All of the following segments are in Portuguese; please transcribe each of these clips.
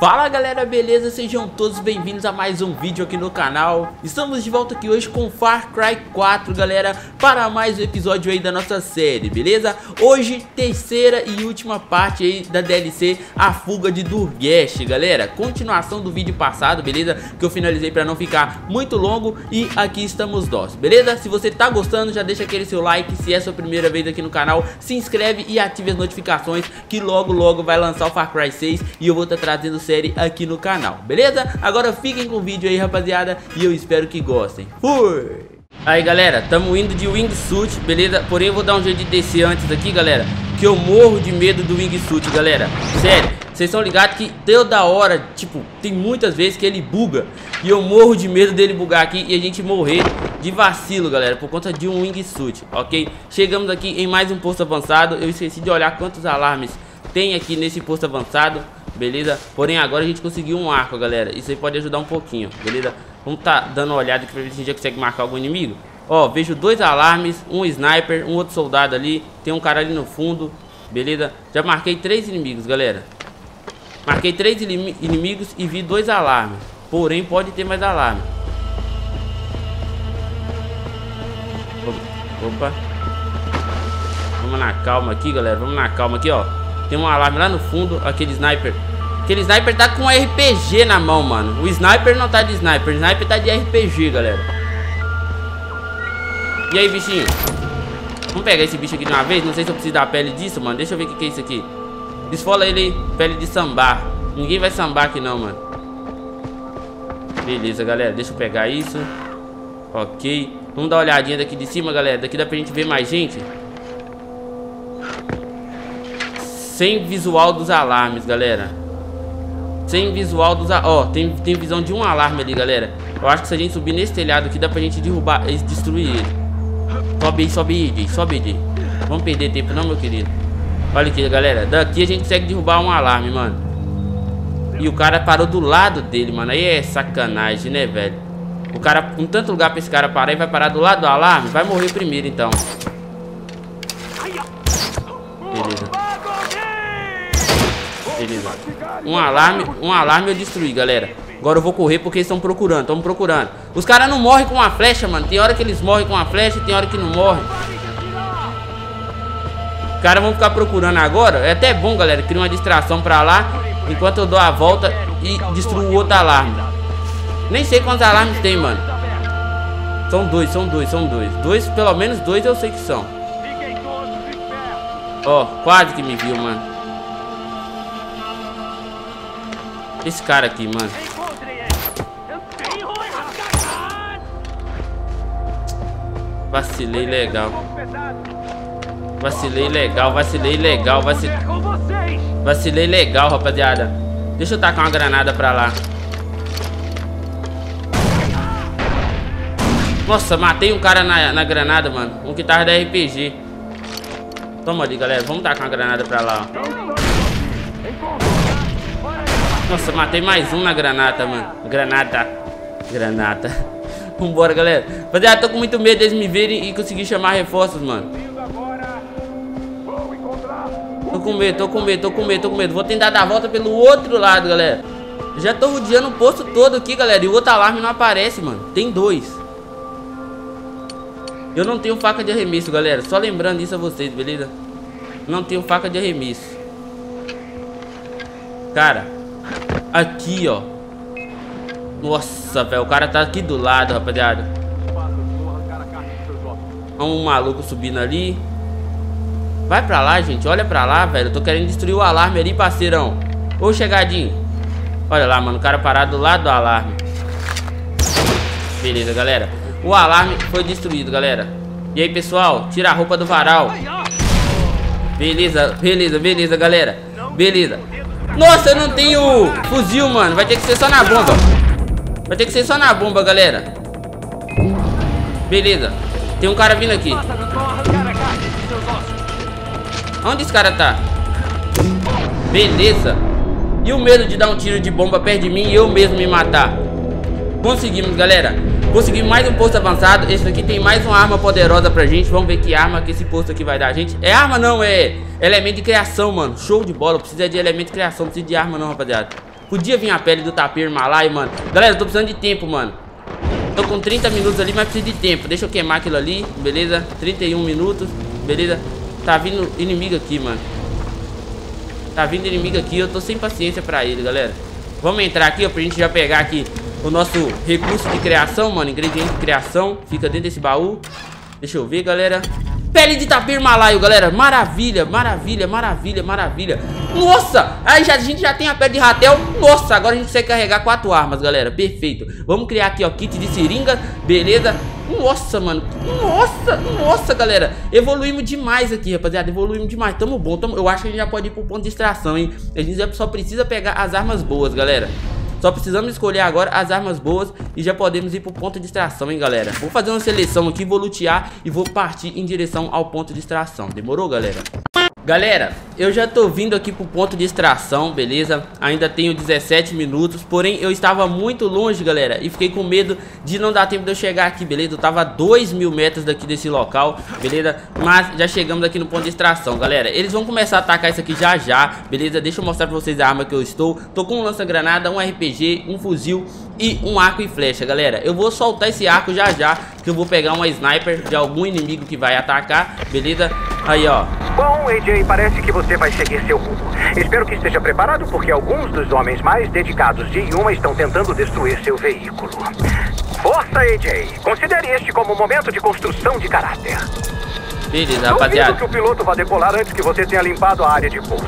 Fala galera, beleza? Sejam todos bem-vindos a mais um vídeo aqui no canal Estamos de volta aqui hoje com Far Cry 4, galera Para mais um episódio aí da nossa série, beleza? Hoje, terceira e última parte aí da DLC A Fuga de Durgesh, galera Continuação do vídeo passado, beleza? Que eu finalizei para não ficar muito longo E aqui estamos nós, beleza? Se você tá gostando, já deixa aquele seu like Se é sua primeira vez aqui no canal Se inscreve e ative as notificações Que logo logo vai lançar o Far Cry 6 E eu vou estar tá trazendo série aqui no canal, beleza? Agora fiquem com o vídeo aí, rapaziada, e eu espero que gostem. Fui! Aí, galera, tamo indo de wingsuit, beleza? Porém, eu vou dar um jeito de descer antes aqui, galera, que eu morro de medo do wingsuit, galera. Sério, vocês estão ligados que toda hora, tipo, tem muitas vezes que ele buga e eu morro de medo dele bugar aqui e a gente morrer de vacilo, galera, por conta de um wingsuit, ok? Chegamos aqui em mais um posto avançado, eu esqueci de olhar quantos alarmes tem aqui nesse posto avançado beleza? Porém, agora a gente conseguiu um arco, galera. Isso aí pode ajudar um pouquinho, beleza? Vamos tá dando uma olhada aqui pra ver se a gente já consegue marcar algum inimigo. Ó, vejo dois alarmes, um sniper, um outro soldado ali. Tem um cara ali no fundo, beleza? Já marquei três inimigos, galera. Marquei três inimigos e vi dois alarmes. Porém, pode ter mais alarme. Opa. Vamos na calma aqui, galera. Vamos na calma aqui, ó. Tem um alarme lá no fundo, aquele sniper. Aquele sniper tá com RPG na mão, mano. O sniper não tá de sniper, o sniper tá de RPG, galera. E aí, bichinho? Vamos pegar esse bicho aqui de uma vez? Não sei se eu preciso da pele disso, mano. Deixa eu ver o que, que é isso aqui. Desfola ele aí, pele de sambar. Ninguém vai sambar aqui não, mano. Beleza, galera. Deixa eu pegar isso. Ok. Vamos dar uma olhadinha daqui de cima, galera. Daqui dá pra gente ver mais gente. Sem visual dos alarmes, galera. Sem visual dos... Ó, tem, tem visão de um alarme ali, galera. Eu acho que se a gente subir nesse telhado aqui, dá pra gente derrubar, destruir ele. Sobe aí, sobe aí, sobe aí. Vamos perder tempo não, meu querido. Olha aqui, galera. Daqui a gente consegue derrubar um alarme, mano. E o cara parou do lado dele, mano. Aí é sacanagem, né, velho? O cara, com tanto lugar pra esse cara parar, e vai parar do lado do alarme. Vai morrer primeiro, então. Beleza. Um alarme, um alarme eu destruí, galera. Agora eu vou correr porque eles estão procurando, estão procurando. Os caras não morrem com uma flecha, mano. Tem hora que eles morrem com uma flecha tem hora que não morrem. Os caras vão ficar procurando agora. É até bom, galera. Cria uma distração pra lá. Enquanto eu dou a volta e destruo o outro alarme. Nem sei quantos alarmes tem, mano. São dois, são dois, são dois. Dois, pelo menos dois eu sei que são. Ó, oh, quase que me viu, mano. Esse cara aqui, mano. Vacilei legal. Vacilei legal, vacilei legal, vacilei... Vacilei legal, rapaziada. Deixa eu tacar uma granada pra lá. Nossa, matei um cara na, na granada, mano. Um que tava da RPG. Toma ali, galera. Vamos tacar uma granada pra lá, ó. Nossa, matei mais um na granata, mano. Granata. Granata. Vambora, galera. Rapaziada, tô com muito medo deles me verem e conseguir chamar reforços, mano. Tô com medo, tô com medo, tô com medo, tô com medo. Vou tentar dar a volta pelo outro lado, galera. Já tô rodeando o posto todo aqui, galera. E o outro alarme não aparece, mano. Tem dois. Eu não tenho faca de arremesso, galera. Só lembrando isso a vocês, beleza? Não tenho faca de arremesso. Cara, Aqui, ó. Nossa, velho. O cara tá aqui do lado, rapaziada. Um maluco subindo ali. Vai pra lá, gente. Olha pra lá, velho. Eu tô querendo destruir o alarme ali, parceirão. Ô, chegadinho. Olha lá, mano. O cara parado do lado do alarme. Beleza, galera. O alarme foi destruído, galera. E aí, pessoal? Tira a roupa do varal. Beleza, beleza, beleza, galera. Beleza. Nossa, eu não tenho fuzil, mano. Vai ter que ser só na bomba. Vai ter que ser só na bomba, galera. Beleza. Tem um cara vindo aqui. Onde esse cara tá? Beleza. E o medo de dar um tiro de bomba perto de mim e eu mesmo me matar? Conseguimos, galera. Conseguimos mais um posto avançado. Esse aqui tem mais uma arma poderosa pra gente. Vamos ver que arma que esse posto aqui vai dar gente. É arma não, é elemento de criação, mano. Show de bola. Precisa de elemento de criação. Não precisa de arma não, rapaziada. Podia vir a pele do tapir malaio, mano. Galera, eu tô precisando de tempo, mano. Tô com 30 minutos ali, mas preciso de tempo. Deixa eu queimar aquilo ali, beleza? 31 minutos, beleza? Tá vindo inimigo aqui, mano. Tá vindo inimigo aqui, eu tô sem paciência pra ele, galera. Vamos entrar aqui, ó, pra gente já pegar aqui o nosso recurso de criação, mano. Ingrediente de criação. Fica dentro desse baú. Deixa eu ver, galera. Pele de tapir malaio, galera. Maravilha, maravilha, maravilha, maravilha. Nossa! Aí já, a gente já tem a pele de ratel. Nossa, agora a gente consegue carregar quatro armas, galera. Perfeito. Vamos criar aqui, ó, kit de seringa. Beleza. Nossa, mano. Nossa, nossa, galera. Evoluímos demais aqui, rapaziada. Evoluímos demais. Tamo bom. Tamo... Eu acho que a gente já pode ir pro ponto de extração, hein. A gente só precisa pegar as armas boas, galera. Só precisamos escolher agora as armas boas e já podemos ir pro ponto de extração, hein, galera. Vou fazer uma seleção aqui, vou lutear e vou partir em direção ao ponto de extração. Demorou, galera? Galera, eu já tô vindo aqui pro ponto de extração, beleza? Ainda tenho 17 minutos, porém eu estava muito longe, galera E fiquei com medo de não dar tempo de eu chegar aqui, beleza? Eu tava a 2 mil metros daqui desse local, beleza? Mas já chegamos aqui no ponto de extração, galera Eles vão começar a atacar isso aqui já já, beleza? Deixa eu mostrar pra vocês a arma que eu estou Tô com um lança-granada, um RPG, um fuzil e um arco e flecha, galera Eu vou soltar esse arco já já, que eu vou pegar uma sniper de algum inimigo que vai atacar, beleza? Aí, ó Bom, AJ, parece que você vai seguir seu rumo. Espero que esteja preparado, porque alguns dos homens mais dedicados de Yuma estão tentando destruir seu veículo. Força, AJ! Considere este como um momento de construção de caráter. Beleza, rapaziada. que o piloto vá decolar antes que você tenha limpado a área de pouso.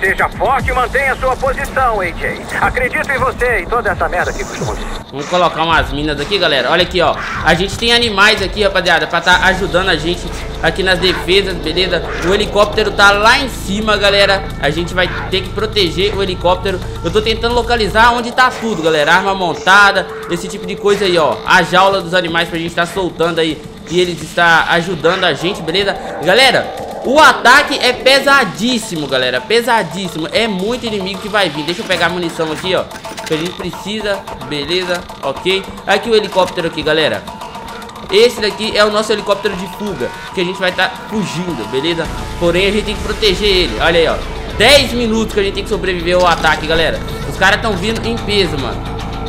Seja forte e mantenha sua posição, AJ. Acredito em você e toda essa merda que costuma dizer. Vamos colocar umas minas aqui, galera. Olha aqui, ó. A gente tem animais aqui, rapaziada, pra tá ajudando a gente aqui nas defesas, beleza? O helicóptero tá lá em cima, galera. A gente vai ter que proteger o helicóptero. Eu tô tentando localizar onde tá tudo, galera. Arma montada, esse tipo de coisa aí, ó. A jaula dos animais pra gente tá soltando aí e eles está ajudando a gente, beleza? Galera, o ataque é pesadíssimo, galera, pesadíssimo. É muito inimigo que vai vir. Deixa eu pegar a munição aqui, ó, que a gente precisa, beleza, ok. Aqui o helicóptero aqui, galera. Esse daqui é o nosso helicóptero de fuga, que a gente vai estar tá fugindo, beleza? Porém, a gente tem que proteger ele. Olha aí, ó. 10 minutos que a gente tem que sobreviver ao ataque, galera. Os caras estão vindo em peso, mano.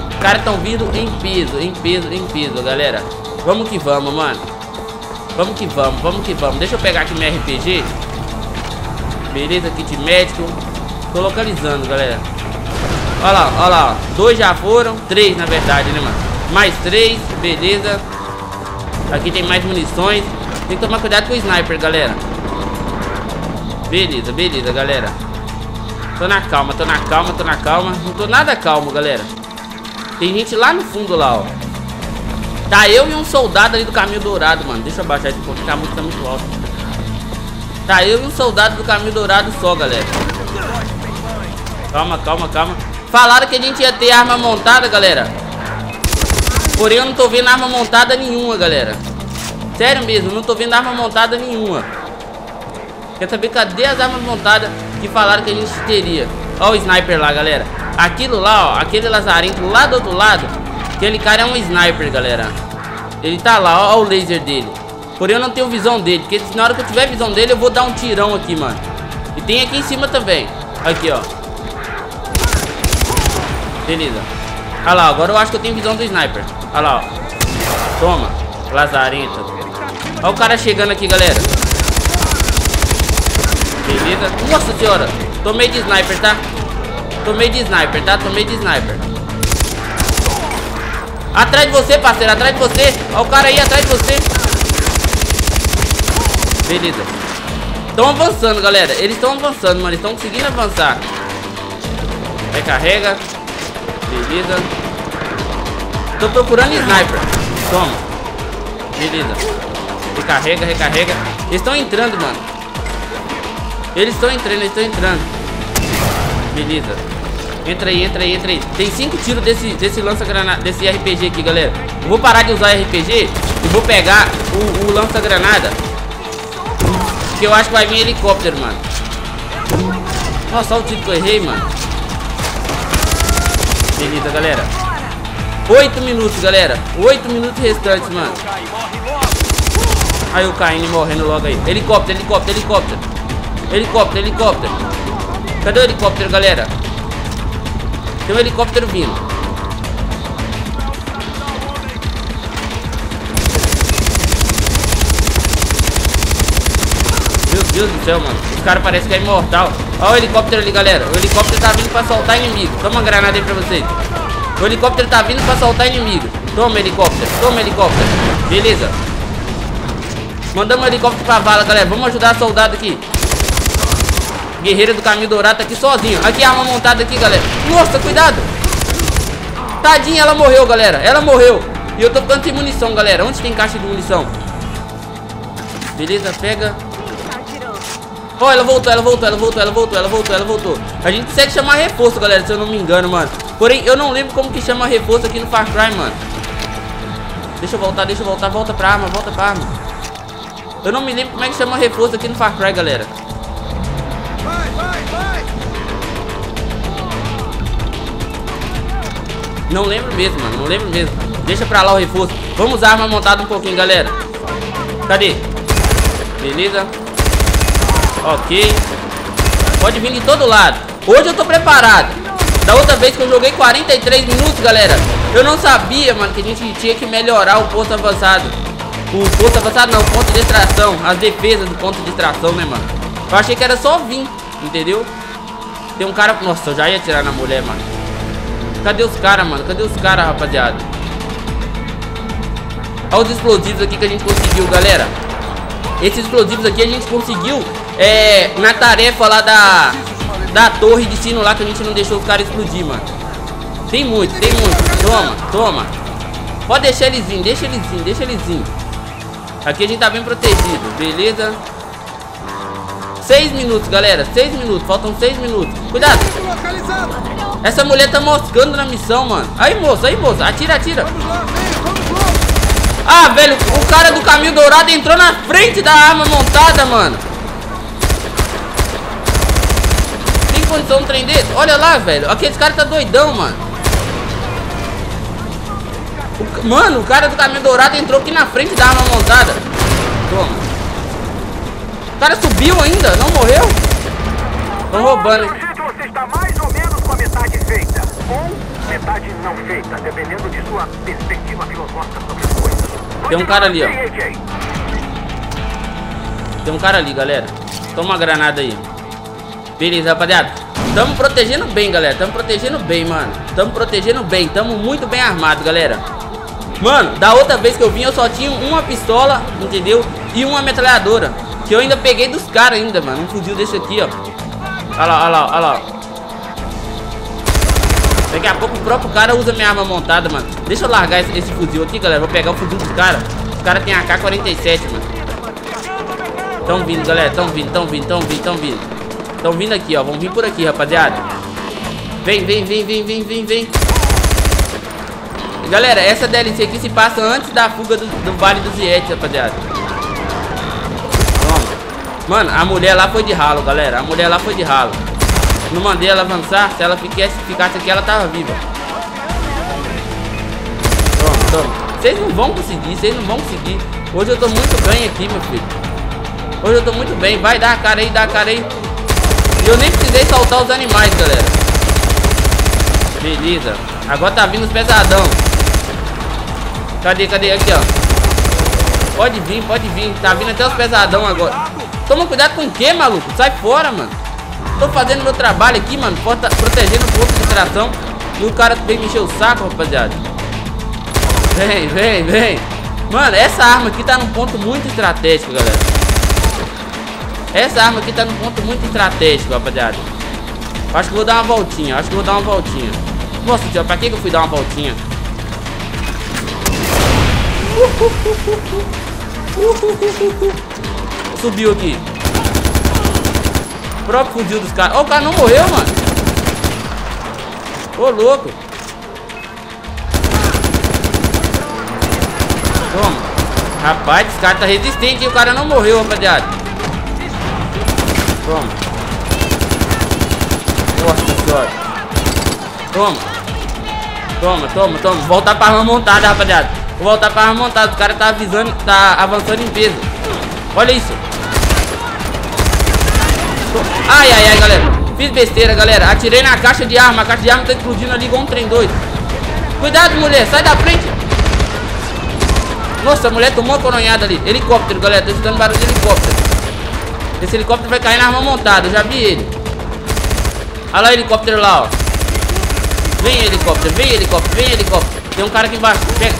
Os caras estão vindo em peso, em peso, em peso, galera. Vamos que vamos, mano. Vamos que vamos, vamos que vamos. Deixa eu pegar aqui meu RPG. Beleza, kit médico. Tô localizando, galera. Olha lá, olha lá. Dois já foram. Três, na verdade, né, mano? Mais três, beleza. Aqui tem mais munições. Tem que tomar cuidado com o sniper, galera. Beleza, beleza, galera. Tô na calma, tô na calma, tô na calma. Não tô nada calmo, galera. Tem gente lá no fundo lá, ó. Tá eu e um soldado ali do caminho dourado, mano. Deixa eu abaixar esse ponto, porque a música tá muito alta. Tá eu e um soldado do caminho dourado só, galera. Calma, calma, calma. Falaram que a gente ia ter arma montada, galera. Porém, eu não tô vendo arma montada nenhuma, galera. Sério mesmo, não tô vendo arma montada nenhuma. Quer saber cadê as armas montadas que falaram que a gente teria? Ó o sniper lá, galera. Aquilo lá, ó, aquele lazarento lá do outro lado Aquele cara é um sniper, galera. Ele tá lá, ó, ó o laser dele. Porém, eu não tenho visão dele. Porque na hora que eu tiver visão dele, eu vou dar um tirão aqui, mano. E tem aqui em cima também. Aqui, ó. Beleza. Olha lá, agora eu acho que eu tenho visão do sniper. Olha lá, ó. Toma. Lazarento. Olha o cara chegando aqui, galera. Beleza. Nossa senhora. Tomei de sniper, tá? Tomei de sniper, tá? Tomei de sniper. Atrás de você, parceiro, atrás de você. Olha o cara aí atrás de você. Beleza. Estão avançando, galera. Eles estão avançando, mano. Eles estão conseguindo avançar. Recarrega. Beleza. Tô procurando sniper. Toma. Beleza. Recarrega, recarrega. Eles estão entrando, mano. Eles estão entrando, eles estão entrando. Beleza Entra aí, entra aí, entra aí. Tem cinco tiros desse, desse lança-granada, desse RPG aqui, galera. Eu vou parar de usar RPG e vou pegar o, o lança-granada. Que eu acho que vai vir helicóptero, mano. Nossa, olha o tiro que eu errei, mano. Beleza, galera. Oito minutos, galera. Oito minutos restantes, mano. Aí o caindo morrendo logo aí. Helicóptero, helicóptero, helicóptero. Helicóptero, helicóptero. Cadê o helicóptero, galera? Tem um helicóptero vindo. Meu Deus do céu, mano. Esse cara parece que é imortal. Olha o helicóptero ali, galera. O helicóptero tá vindo pra soltar inimigo. Toma uma granada aí pra vocês. O helicóptero tá vindo pra soltar inimigo. Toma, helicóptero. Toma, helicóptero. Beleza. Mandamos um helicóptero pra vala, galera. Vamos ajudar a soldado aqui. Guerreira do caminho dourado tá aqui sozinho. Aqui arma montada aqui, galera. Nossa, cuidado. Tadinha, ela morreu, galera. Ela morreu. E eu tô ficando sem munição, galera. Onde tem caixa de munição? Beleza, pega. Ó, oh, ela voltou, ela voltou, ela voltou, ela voltou, ela voltou, ela voltou. A gente consegue chamar reforço, galera, se eu não me engano, mano. Porém, eu não lembro como que chama reforço aqui no Far Cry, mano. Deixa eu voltar, deixa eu voltar. Volta pra arma, volta pra arma. Eu não me lembro como é que chama reforço aqui no Far Cry, galera. Não lembro mesmo, mano. Não lembro mesmo. Deixa pra lá o reforço. Vamos usar arma montada um pouquinho, galera. Cadê? Beleza. Ok. Pode vir de todo lado. Hoje eu tô preparado. Da outra vez que eu joguei 43 minutos, galera. Eu não sabia, mano, que a gente tinha que melhorar o ponto avançado. O ponto avançado não, o ponto de extração. As defesas do ponto de extração, né, mano? Eu achei que era só vir, entendeu? Tem um cara... Nossa, eu já ia tirar na mulher, mano. Cadê os caras, mano? Cadê os caras, rapaziada? Olha os explosivos aqui que a gente conseguiu, galera. Esses explosivos aqui a gente conseguiu é, na tarefa lá da, da torre de sino lá que a gente não deixou os caras explodir, mano. Tem muito, tem muito. Toma, toma. Pode deixar eles vir, deixa eles vir, deixa eles vir. Aqui a gente tá bem protegido, beleza? Seis minutos, galera, seis minutos, faltam seis minutos. Cuidado. Essa mulher tá moscando na missão, mano. Aí, moça, aí, moça, atira, atira. Ah, velho, o cara do caminho dourado entrou na frente da arma montada, mano. condição um trem desse? Olha lá, velho. Aquele cara tá doidão, mano. O, mano, o cara do caminho dourado entrou aqui na frente da arma montada. O cara subiu ainda, não morreu? Tô roubando. Você está mais ou menos com a metade feita. Ou metade não feita, dependendo de sua perspectiva filosófica sobre as coisas. Tem um cara ali, ó. Tem um cara ali, galera. Toma uma granada aí. Beleza, rapaziada. Tamo protegendo bem, galera. Tamo protegendo bem, mano. Tamo protegendo bem. Tamo muito bem armado, galera. Mano, da outra vez que eu vim, eu só tinha uma pistola, entendeu? E uma metralhadora. Que eu ainda peguei dos caras ainda, mano. Um fuzil desse aqui, ó. Olha lá, olha lá, olha lá. Daqui a pouco o próprio cara usa minha arma montada, mano. Deixa eu largar esse, esse fuzil aqui, galera. Vou pegar o fuzil dos caras. Os caras têm AK-47, mano. Tão vindo, galera. Tão vindo, tão vindo, tão vindo, tão vindo. Estão vindo aqui, ó. Vão vir por aqui, rapaziada. Vem, vem, vem, vem, vem, vem, vem. Galera, essa DLC aqui se passa antes da fuga do, do Vale dos Yeti, rapaziada. Mano, a mulher lá foi de ralo, galera. A mulher lá foi de ralo. Não mandei ela avançar. Se ela ficasse, ficasse aqui, ela tava viva. Toma, toma. Vocês não vão conseguir, vocês não vão conseguir. Hoje eu tô muito bem aqui, meu filho. Hoje eu tô muito bem. Vai, dar a cara aí, dá a cara aí. Eu nem precisei soltar os animais, galera. Beleza. Agora tá vindo os pesadão. Cadê, cadê? Aqui, ó. Pode vir, pode vir. Tá vindo até os pesadão agora. Toma cuidado com o que, maluco? Sai fora, mano. Tô fazendo meu trabalho aqui, mano. Protegendo o ponto de tração. E o cara vem me o saco, rapaziada. Vem, vem, vem. Mano, essa arma aqui tá num ponto muito estratégico, galera. Essa arma aqui tá num ponto muito estratégico, rapaziada. Acho que vou dar uma voltinha. Acho que vou dar uma voltinha. Nossa senhora, pra que, que eu fui dar uma voltinha? Subiu aqui. O próprio fuzil dos caras. Ó, oh, o cara não morreu, mano. Ô, louco. Toma. Rapaz, esse cara tá resistente e o cara não morreu, rapaziada. Toma. Nossa senhora. Toma. Toma, toma, toma. Voltar pra arma montada, rapaziada. Vou voltar pra arma montada. O cara tá avisando, tá avançando em peso. Olha isso. Ai, ai, ai, galera. Fiz besteira, galera. Atirei na caixa de arma. A caixa de arma tá explodindo ali igual um trem doido. Cuidado, mulher. Sai da frente. Nossa, a mulher tomou uma coronhada ali. Helicóptero, galera. Tô escutando barulho de helicóptero. Esse helicóptero vai cair na arma montada. Eu já vi ele. Olha lá o helicóptero lá, ó. Vem helicóptero, vem helicóptero, vem helicóptero. Tem um cara aqui embaixo. Pega.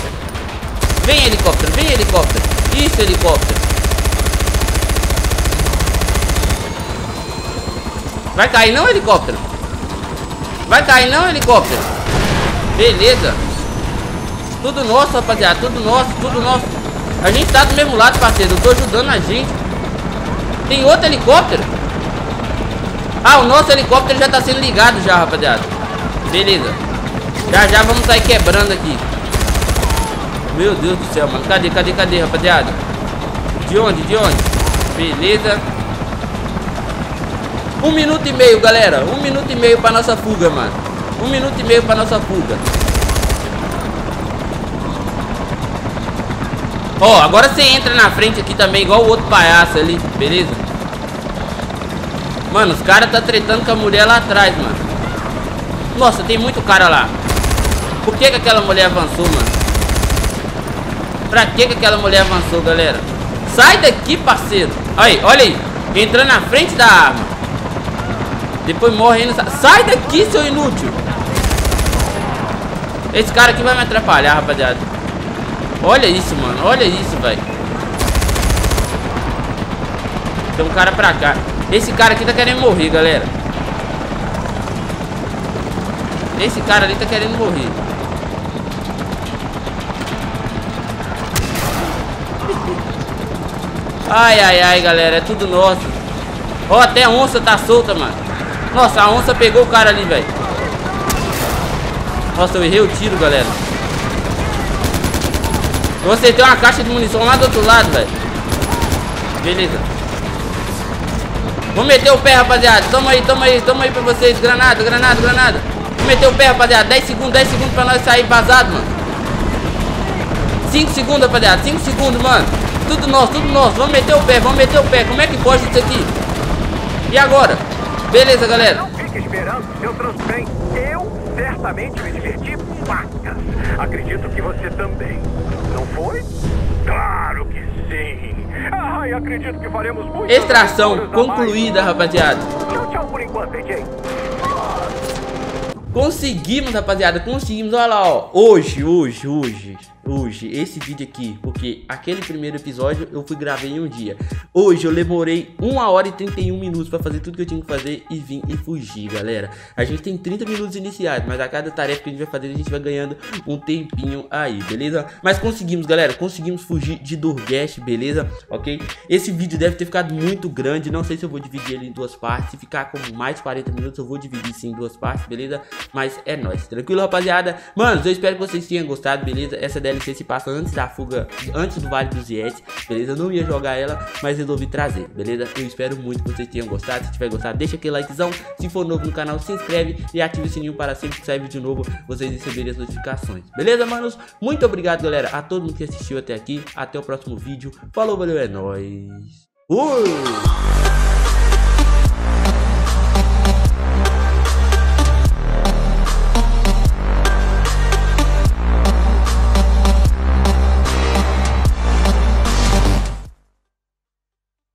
Vem helicóptero, vem helicóptero. Isso, helicóptero. Vai cair não, helicóptero? Vai cair não, helicóptero? Beleza. Tudo nosso, rapaziada. Tudo nosso, tudo nosso. A gente tá do mesmo lado, parceiro. Eu tô ajudando a gente. Tem outro helicóptero? Ah, o nosso helicóptero já tá sendo ligado já, rapaziada. Beleza. Já já vamos sair quebrando aqui. Meu Deus do céu, mano. Cadê, cadê, cadê, rapaziada? De onde, de onde? Beleza. Um minuto e meio, galera. Um minuto e meio pra nossa fuga, mano. Um minuto e meio pra nossa fuga. Ó, agora você entra na frente aqui também, igual o outro palhaço ali, beleza? Mano, os caras tá tretando com a mulher lá atrás, mano. Nossa, tem muito cara lá. Por que que aquela mulher avançou, mano? Pra que que aquela mulher avançou, galera? Sai daqui, parceiro. Aí, olha aí. Entrando na frente da arma. Depois morre aí. Sai daqui, seu inútil. Esse cara aqui vai me atrapalhar, rapaziada. Olha isso, mano. Olha isso, velho. Tem um cara pra cá. Esse cara aqui tá querendo morrer, galera. Esse cara ali tá querendo morrer. Ai, ai, ai, galera. É tudo nosso. Ó, oh, até onça tá solta, mano. Nossa, a onça pegou o cara ali, velho. Nossa, eu errei o tiro, galera. Você tem uma caixa de munição lá do outro lado, velho. Beleza. Vamos meter o pé, rapaziada. Toma aí, toma aí, toma aí pra vocês. Granada, granada, granada. Vamos meter o pé, rapaziada. 10 segundos, 10 segundos pra nós sair vazado, mano. 5 segundos, rapaziada. 5 segundos, mano. Tudo nosso, tudo nosso. Vamos meter o pé, vamos meter o pé. Como é que pode isso aqui? E agora? Beleza, galera. Não fique esperando, seu transbem. Eu certamente me diverti pacas. Acredito que você também. Não foi? Claro que sim. Ai, acredito que faremos muito. Extração concluída, rapaziada. Tchau, tchau por enquanto, AJ. Conseguimos, rapaziada, conseguimos. Olha lá, ó. Hoje, hoje, hoje hoje esse vídeo aqui, porque aquele primeiro episódio eu fui gravei em um dia. Hoje eu demorei 1 hora e 31 minutos para fazer tudo que eu tinha que fazer e vim e fugir, galera. A gente tem 30 minutos iniciais, mas a cada tarefa que a gente vai fazer a gente vai ganhando um tempinho aí, beleza? Mas conseguimos, galera, conseguimos fugir de Durgest, beleza? OK? Esse vídeo deve ter ficado muito grande, não sei se eu vou dividir ele em duas partes, se ficar com mais 40 minutos eu vou dividir sim em duas partes, beleza? Mas é nóis, tranquilo, rapaziada? Mano, eu espero que vocês tenham gostado, beleza? Essa DLC Se passa antes da fuga, antes do Vale dos Yetis, beleza? Eu não ia jogar ela, mas resolvi trazer, beleza? Eu espero muito que vocês tenham gostado. Se tiver gostado, deixa aquele likezão. Se for novo no canal, se inscreve e ative o sininho para sempre que sair vídeo novo, vocês receberem as notificações. Beleza, manos? Muito obrigado, galera, a todo mundo que assistiu até aqui. Até o próximo vídeo. Falou, valeu, é nóis. Fui!